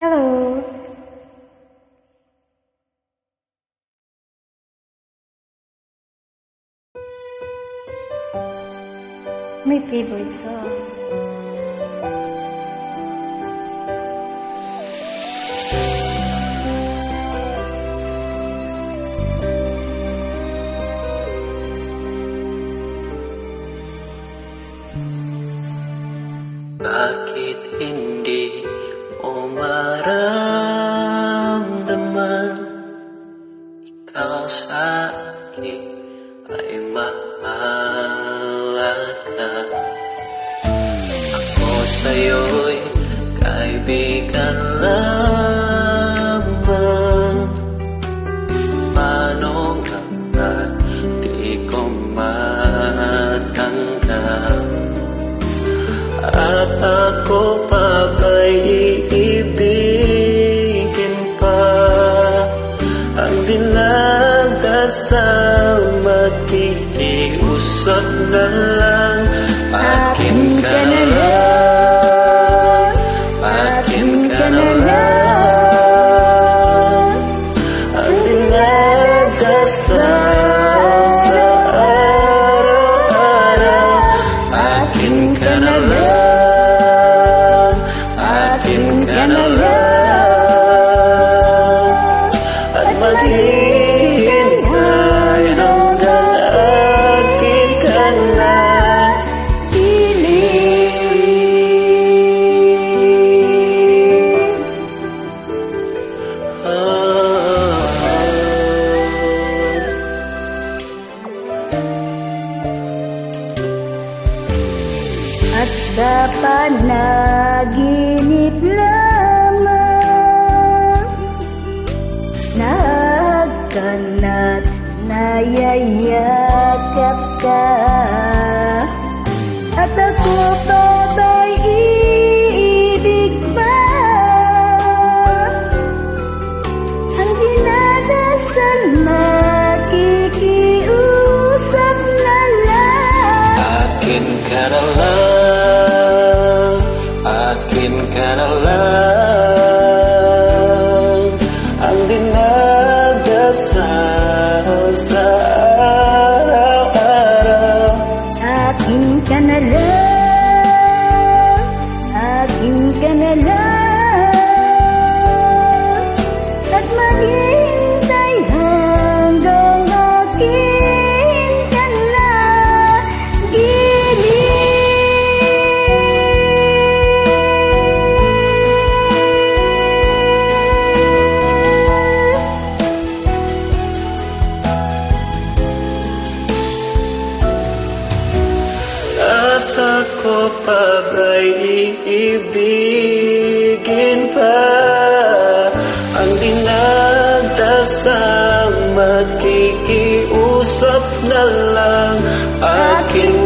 Hello. My favorite song. Bakit hindi Sa akin ay mahalaga Ako sa'yo'y kaibigan lamang. Paano nga di ko matanggap? At ako pa ba'y dinadasal makikiusap na lang panaginip lamang Nagkanat nayayakap ka At ako pa ba'y iibig pa? Ang dinadasal makikiusap na lang. Akin ka na lang, ka na lang Ang dinadasal sa araw-araw Akin ka na lang, akin ka na lang Ako pa ba'y iibigin pa Ang dinagdasang makikiusap na lang Akin